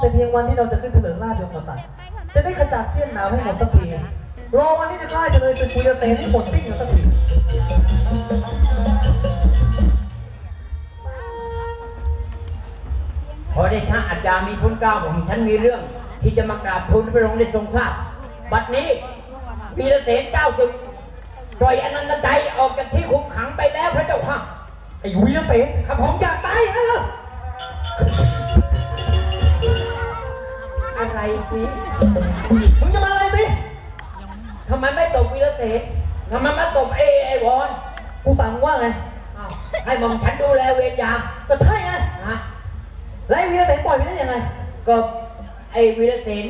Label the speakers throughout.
Speaker 1: แต่เพียงวันที่เราจะขึ้นเถลิงราชยมกษัตริย์จะได้ขจัดเสี้ยนหนาวให้หมดสักทีรอวันที่จะฆ่าเฉลยศึกกุยเตนให้หมดสิ้นกันสักที
Speaker 2: พอได้ชาอาจารย์มีทุนเกล้าผมฉันมีเรื่อง ที่จะมากราบทูลพระองค์ได้ทรงทราบบัดนี้วีรเสนเจ้าศึกปล่อยอนันตใจออกจากที่คุมขังไปแล้วพระเจ้าค่ะ
Speaker 1: ไอ้วีรเสน
Speaker 2: ครับผ
Speaker 1: ผมมอยากตายนะเหรอ
Speaker 2: อะไรสิ
Speaker 1: มึงจะมาอะไรสิ
Speaker 2: ทำไมไม่ตบวีรเสนทำไมมาตบไอ้ไอ้วอน
Speaker 1: กูสั่งว่าไง
Speaker 2: อ้าวให้หมอมฉันดูแลเวรยาม
Speaker 1: ก็ใช่ไง
Speaker 2: นะ
Speaker 1: แล้วไอ้วีรเสนปล่อยไปได้ยังไง
Speaker 2: ก็ไอ้วีรเสน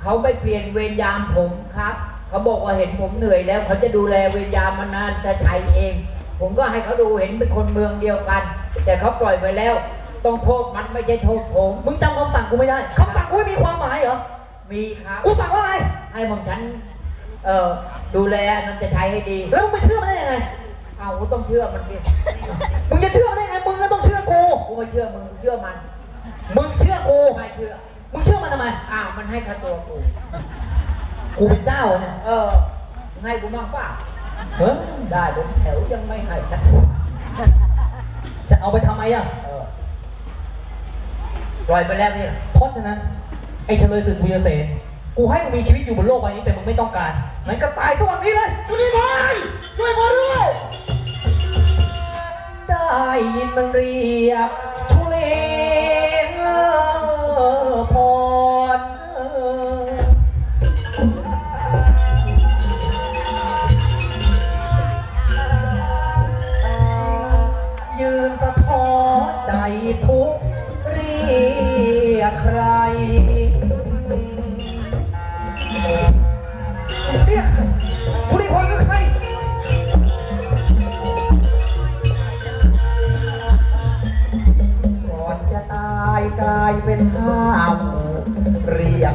Speaker 2: เขาไปเปลี่ยนเวรยามผมครับ เขาบอกว่าเห็นผมเหนื่อยแล้ว เขาจะดูแลเวรยามมานานจะไทยเอง ผมก็ให้เขาดูเห็นเป็นคนเมืองเดียวกัน แต่เขาปล่อยไปแล้ว ต้องโทษมันไม่ใช่โทษผม
Speaker 1: มึงจำคำสั่งกูไม่ได้คำสั่งกูไม่มีความหมายเหรอ
Speaker 2: มีครับ
Speaker 1: กูสั่งว่าไง
Speaker 2: ให้หมอมฉัน เอ่อ ดูแลนันจะใช้ให้ดี
Speaker 1: แล้วมึงไม่เชื่อมันได้ยังไง
Speaker 2: เอากูต้องเชื่อมันดิ
Speaker 1: มึงจะเชื่อมันได้ยังไง มึงก็ต้องเชื่อกู
Speaker 2: กูไม่เชื่อมึง เชื่อมัน
Speaker 1: มึงเชื่อกู
Speaker 2: ไม่เชื่อ
Speaker 1: มึงเชื่อมันทำไม
Speaker 2: อ้าว มันให้ค่าตัวกู
Speaker 1: กูเป็นเจ้าเนี่ย
Speaker 2: เออมึงให้กูมั่งเปล่า
Speaker 1: เฮ้ย
Speaker 2: ได้ผมแถวยังไม่ให้สัก
Speaker 1: จะเอาไปทำไมอะ
Speaker 2: เออ ปล่อยไปแล้วเนี่ย
Speaker 1: เพราะฉะนั้น ไอ้เฉลยศึกวีรเสนกูให้มึงมีชีวิตอยู่บนโลกใบนี้แต่มึงไม่ต้องการงั้นก็ตายทุกวันนี้เลยช่วยบอยช่วยพอด้วย ได้ยินมันเรียกชุเลงพร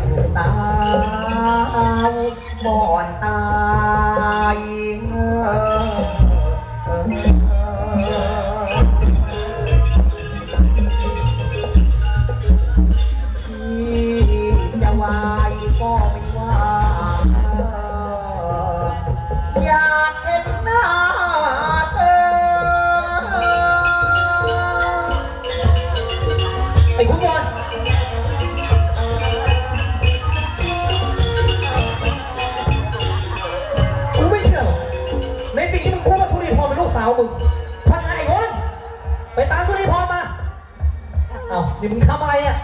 Speaker 1: เรียกสาวก่อนตายที่จะวายก็ไม่ว่าอยากเห็นหน้าเธอไอ้คุณบอล นี่มึงทำอะไรอะ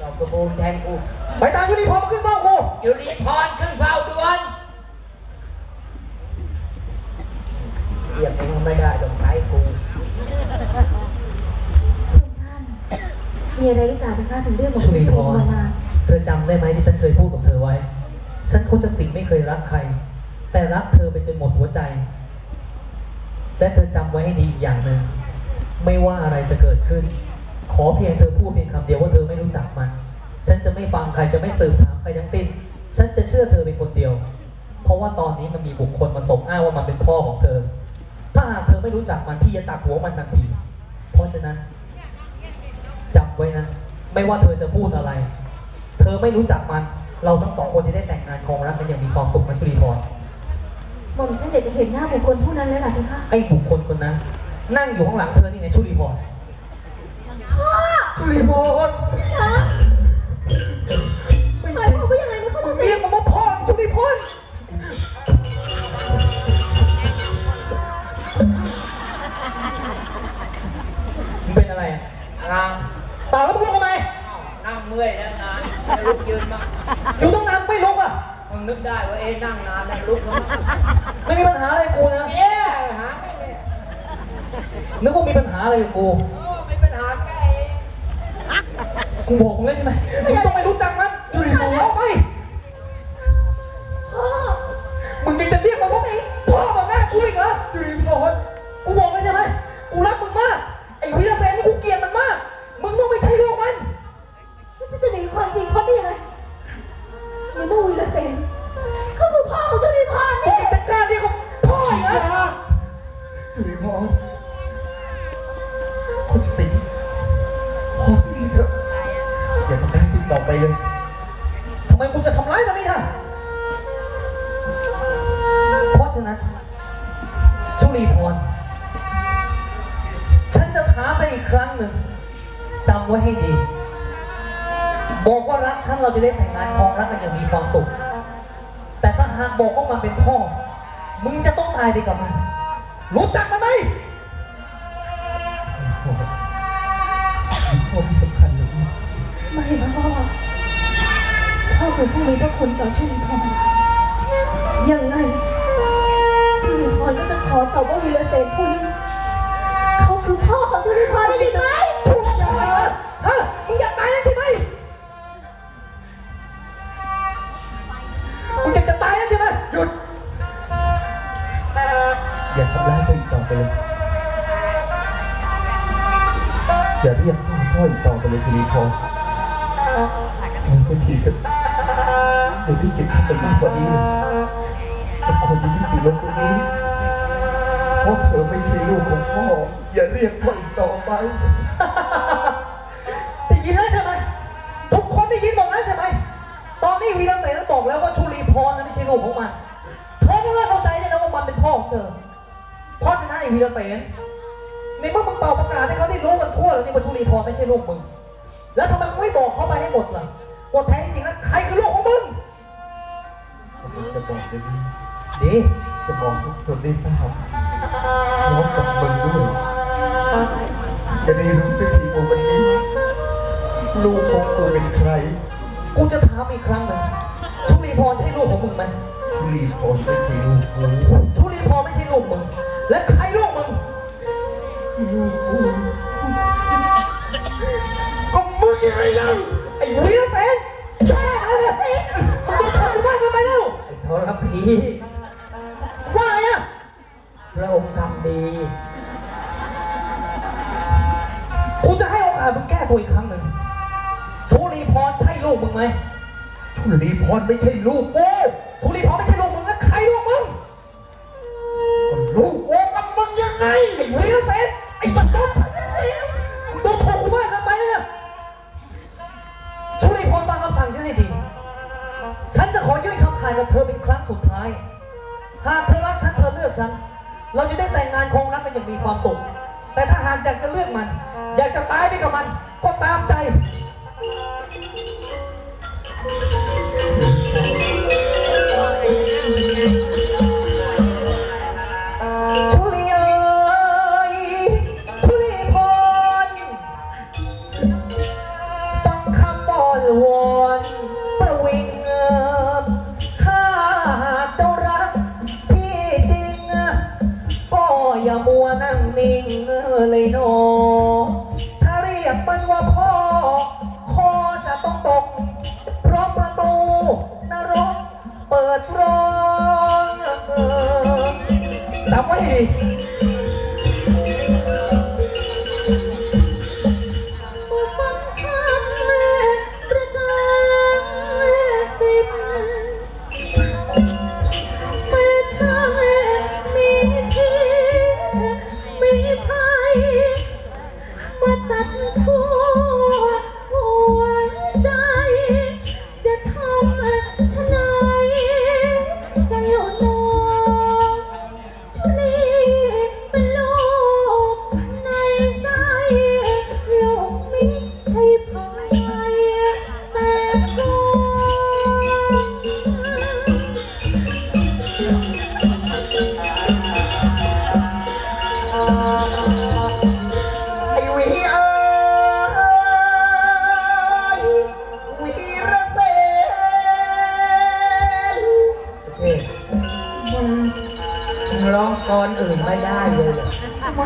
Speaker 2: ดอกกระบูนแทนกู
Speaker 1: ไปตามทุลีพรมาขึ้นเฝ้ากู
Speaker 2: อยู่รีพรขึ้นเฝ้าด่วนเรียกเองไม่ได้ต้องใช้กู
Speaker 3: มีอะไรหรือเปล่าคะถึงเรื่องของ
Speaker 1: ทุ
Speaker 3: คุณ
Speaker 1: ลี
Speaker 3: ช
Speaker 1: พ
Speaker 3: ม
Speaker 1: ร
Speaker 3: มา
Speaker 1: เธอจำได้ไหมที่ฉันเคยพูดกับเธอไว้ ฉันโคชสิงห์ไม่เคยรักใคร แต่รักเธอไปจนหมดหัวใจ และเธอจำไว้ให้ดีอีกอย่างหนึ่งไม่ว่าอะไรจะเกิดขึ้นข อเพียงเธอพูดเพียงคำเดียวว่าเธอไม่รู้จักมัน ฉันจะไม่ฟังใครจะไม่สืบถามใครทั้งสิ้น ฉันจะเชื่อเธอเป็นคนเดียว เพราะว่าตอนนี้มันมีบุคคลมาสมอ้างว่ามันเป็นพ่อของเธอ ถ้าหากเธอไม่รู้จักมันพี่จะตัดหัวมันทันที เพราะฉะนั้นจำไว้นะ ไม่ว่าเธอจะพูดอะไร เธอไม่รู้จักมัน เราทั้งสองคนจะได้แต่งงานครองรักกันอย่างมีความสุขนะชุลีพร
Speaker 3: หม่อมฉันอยากจะเห็นหน้าบุคคลผู้นั้นแล้วล่ะคะ
Speaker 1: ไอ้บุคคลคนนั้นนั่งอยู่ข้างหลังเธอนี่ไงชุลีพร
Speaker 3: พ่อ
Speaker 1: ชุลีพร
Speaker 3: ฮะหมายความว่ายังไงนะพ่อ
Speaker 1: มึ
Speaker 3: จะ
Speaker 1: ง
Speaker 3: เส
Speaker 1: เรียกมันว่าพ่อชุลีพรมึงเป็นอะไรอะ
Speaker 2: นั่ง
Speaker 1: เปล่าแล้วมึงลุกทำไม
Speaker 2: นั่งเมื่อยแล้วนานจะลุกยืนมั้ง
Speaker 1: อยู่ต้องนานไม่ลุกอะ
Speaker 2: มึงนึกได้ว่าเอ๊ะนั่งนานแล้วลุกมั้ง
Speaker 1: ไม่มีปัญหาอะไรกับกูนะ
Speaker 2: เอ๊ะหาไม่เนี่ย
Speaker 1: นึกว่ามีปัญหาอะไรกับกู
Speaker 2: กู
Speaker 1: บอกมึงแล้วใช่ไหมมึงต้องไม่รู้จักมันชุลีพรออกไป
Speaker 3: พ่อ
Speaker 1: มึงยังจะเรีย เพรานั้นชุลี
Speaker 3: พร
Speaker 1: ฉันจะถามไปอีกครั้งหนึ่งจำไว้ให้ดี บอกว่ารักฉันเราจะได้แต่งงานครองรักกันอย่างมีความสุข แต่ถ้าหากบอกว่ามันเป็นพ่อ มึงจะต้องตายไปกับมัน รู้จักมันไหม
Speaker 4: พ่อพ่อที่สำคัญเลย
Speaker 3: ไม่พ่อ พ่อคือผู้มีพระคุณต่อชุลีพรยังไง ขอตอบว่าวีรเสนผู้นี้เขาคือพ่อของชุลีพรได้ไหม
Speaker 1: อมึงอยากตายแล้วใช่ไหมมึงอยากจะตายแล้วใช่ไหม
Speaker 4: หยุด อย่าทำร้ายพ่ออีกต่อไปเลยอย่าเรียกพ่อพ่ออีกต่อไปเลยทีนี้พอเอาสักทีกันเดี๋ยวพี่เจ็บทำไปมากกว่านี้เลยแต่ควรจะยุติลงตรงนี้ ราะเธอไม่ใช่ลูกของพ่อ อย่าเรียกพ่ออีกต่อไป
Speaker 1: ได้ยินแล้วใช่ไหมทุกคนได้ยินหมดแล้วใช่ไหมตอนนี้วีรเสนบอกแล้วว่าชุลีพรนั้นไม่ใช่ลูกของมันเธอต้องเริ่มเข้าใจได้แล้วว่ามันเป็นพ่อของเธอเพราะฉะนั้นไอ้วีรเสนในเมื่อมึงเป่าประกาศให้เขาได้รู้กันทั่วแล้วนี่ว่าชุลีพรไม่ใช่ลูกมึง แล้วทำไมมึงไม่บอกเขาไปให้หมดล่ะว่าแท้จริงแล้วใครคือลูกของมึง
Speaker 4: ผมจะบอกเลยดี
Speaker 1: ดี
Speaker 4: จะบอกทุกคนได้ทราบ พร้อมกับมึงด้วยจะได้รู้สักทีว่าวันนี้ ลูกของกูเป็นใคร
Speaker 1: กูจะถามอีกครั้งหนึ่งชุลีพรใช่ลูกของมึงไหม
Speaker 4: ชุลีพรไม่ใช่ลูกกู
Speaker 1: ชุลีพรไม่ใช่ลูกมึง และใครลูกมึง
Speaker 4: ลูกกูก็มึงยังไงเล่า
Speaker 1: ไอ้วีรเสนแช่อะไรเนี่ยมึงทำกูบ้าเกินไปแล้ว
Speaker 2: ไอ้ทรพี
Speaker 1: ว่าไงอะ
Speaker 2: พระองค์ทำดี
Speaker 1: กูจะให้โอกาสมึงแก้ตัวอีกครั้งหนึ่งชุลีพรใช่ลูกมึงไหม
Speaker 4: ชุลีพรไม่ใช่ลูกกู
Speaker 1: ชุลีพรไม่ใช่ลูกมึงแล้วใครลูกมึง
Speaker 4: ก็ลูกกูกับมึงยังไง
Speaker 1: ไอ้วีรเสนไอ้ปัดต้นมึงดูถูกกูมากเกินไปแล้วเนี่ยชุลีพรฟังคำสั่งฉันให้ดี ฉันจะขอยื่นคำขาดกับเธอเป็นครั้งสุดท้าย หากเธอรักฉันเธอเลือกฉัน อย่างมีความสุขแต่ถ้าหากอยากจะเลือกมัน อยากจะตายไปกับมัน ก็ตามใจ จ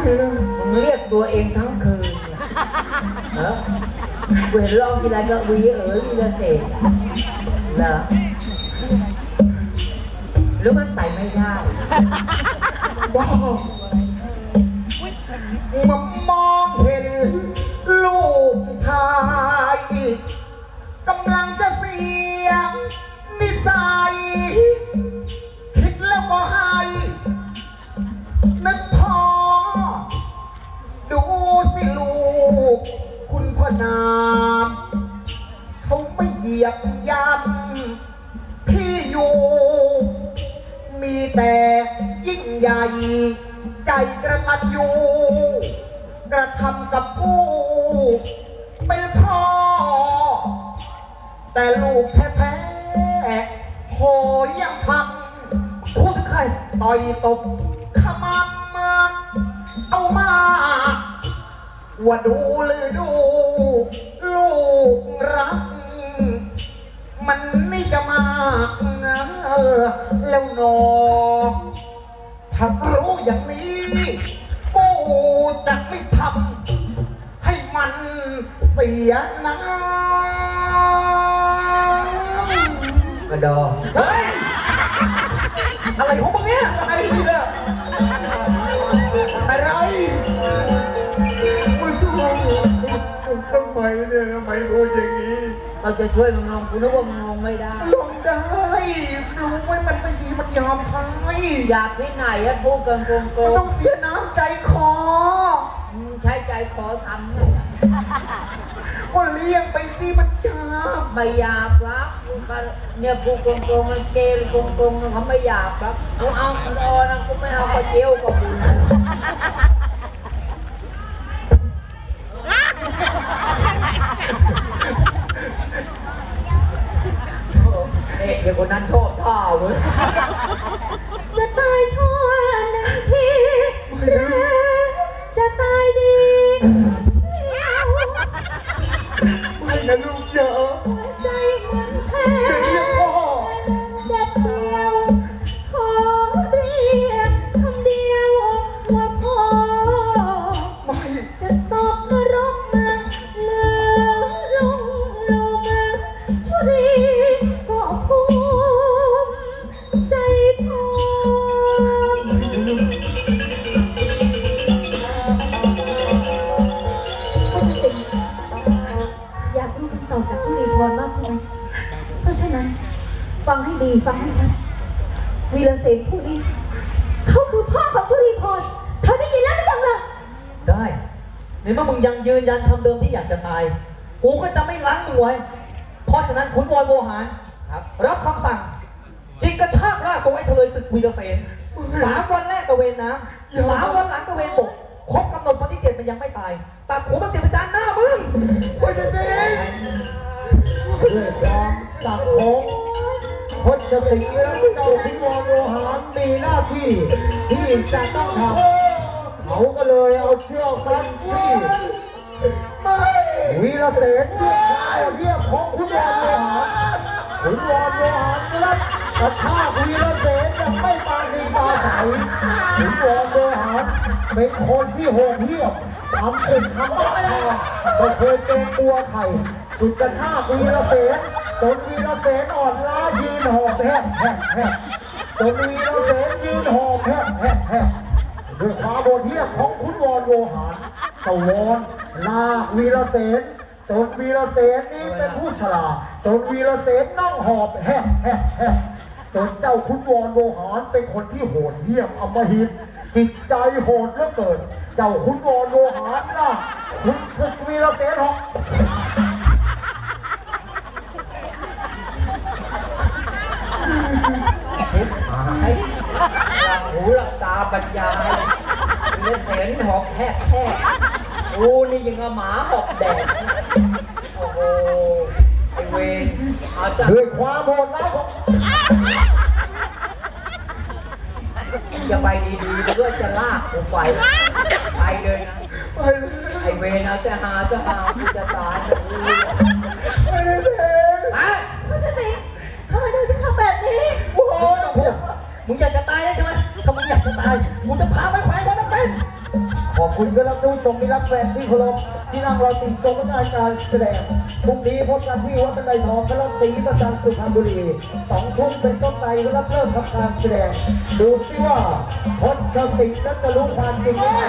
Speaker 1: มึงเรียกตัว
Speaker 3: เอ
Speaker 2: งทั้งคืนเหรอเห็นร้องทีไรก็วีเอ๋ยวีละเศษเหรอหรือมันใส่ไม่ได้
Speaker 4: บ้ามันมองเห็นลูกชาย แต่ยิ่งใหญ่ ใจกระตันยูกระทำกับกูเป็นพ่อ แต่ลูกแท้ๆโหยังพัง
Speaker 1: พูดถึงใคร
Speaker 4: ต่อยตบขมับมาเอามาว่าดูหรือดู ลูกรักมัน จะมากนะแล้วหนอถ้ารู้อย่างนี้ กูจะไม่ทำให้มันเสียน้
Speaker 1: กระดอำ
Speaker 4: เฮ้ย
Speaker 1: อะไรของมึงเนี่ย
Speaker 4: อะไรเนี่ยอะไรมึงทำไมทำไมเนี่ยทำไมพูดอย่างนี้
Speaker 2: เราจะช่วยมึงลงกูนึกว่ามึงลงไม่ได้
Speaker 4: ลงได้รู้ไหมมันไม่ดีมันยอมใช้
Speaker 2: อยากที่ไหนอะพูดกันตรง
Speaker 4: มันต้องเสียน้ำใจคอ
Speaker 2: ๆมึงใช้ใจขอทำนะ
Speaker 4: ก็เลี้ยงไปสิมันยาบ
Speaker 2: ไม่อยากรับกูก็เนี่ยพูดตรงๆเลยเกย์ตรงๆเขาไม่อยากรับกูเอาคนอ่อนนะกูไม่เอากระเจียวกับมึง เอ๊ะเดี๋ยวคนนั้นชอบท่าเว้ย
Speaker 3: จะตายชั่วหนึ่งทีหรือจะตายดีเดียว
Speaker 4: ไม่นะลูกอย่า
Speaker 3: หั
Speaker 4: ยั
Speaker 3: งยืนยัน
Speaker 1: คำเดิมที่อยากจะตาย กูก็จะไม่ล้างมึงไว้ เพราะฉะนั้นขุนวอยโวหาร
Speaker 2: ครับ
Speaker 1: รับคำสั่ง จิกกระชากลากเอาไว้เฉลยศึกวีรเสนสามวันแรกตะเวนน้ำสามวันหลังตะเวนบกครบกำหนดวันที่เจ็ดมันยังไม่ตายตัดหัวมันเสียประจานหน้ามึง
Speaker 4: ไม่จะสิ
Speaker 5: ด้วยความสังคมพจน์สิงห์และเจ้าพิมลโลหารมีหน้าที่ที่จะต้องทำเขาก็เลยเอาเชือกมัดที่
Speaker 4: ไม่
Speaker 5: วีร เสนเรียกข้เรียกของคุณวรโลหารคุณวรโลหารรับกระชากวีรเสนยังไม่ปาดีปาใสคุณวรโลหารเป็นคนที่โหดเหี้ยมทำสิ่งทำไม่ได้ไม่เคยเกรงกลัวใครจุดกระชากวีรเสนจนวีรเสนอ่อนล้ายืนหอบแหกแหกแหกจนวีรเสนยืนหอบแหกแหกแหกด้วยความโหดเหี้ยมของคุณวรโลหารตะวอนลากวีรเสน จนวีรเสนนี้เป็นผู้ฉลาดจนวีรเสนนั่งหอบแฮะแฮะแฮะจนเจ้าคุณวรโลหารเป็นคนที่โหดเหี้ยมอำมหิตจิตใจโหดเหลือเกินเจ้าคุณวรโลหารล่ะคุณศึกวีรเสนหอก
Speaker 2: หายหลับหูหลับตาบรรยายเลือดเสียนหอกแหกแหก โอ้นี่ยังกับหมาหอกแดดโอ้โหไอเวรเอาจ้ะ
Speaker 5: ด้วยความโหดร้ายของ
Speaker 2: จะไปดีๆเพื่อจะลากกูไปไปเลยนะ
Speaker 4: ไปเลย
Speaker 2: ไอเวรเอาจะหาจะหากูจะตายนะ
Speaker 5: คุณก็รับผู้ชมที่รักแฟนที่เคารพที่นั่งรอติดชมงานการแสดงพรุ่งนี้พบกันที่วัดบันไดทองพระศรีประจันสุพรรณบุรีสองทุ่มเป็นต้นไปก็รับเริ่มทำการแสดงดูสิว่าพจน์สิงห์นั้นจะรู้ความจริงยังไง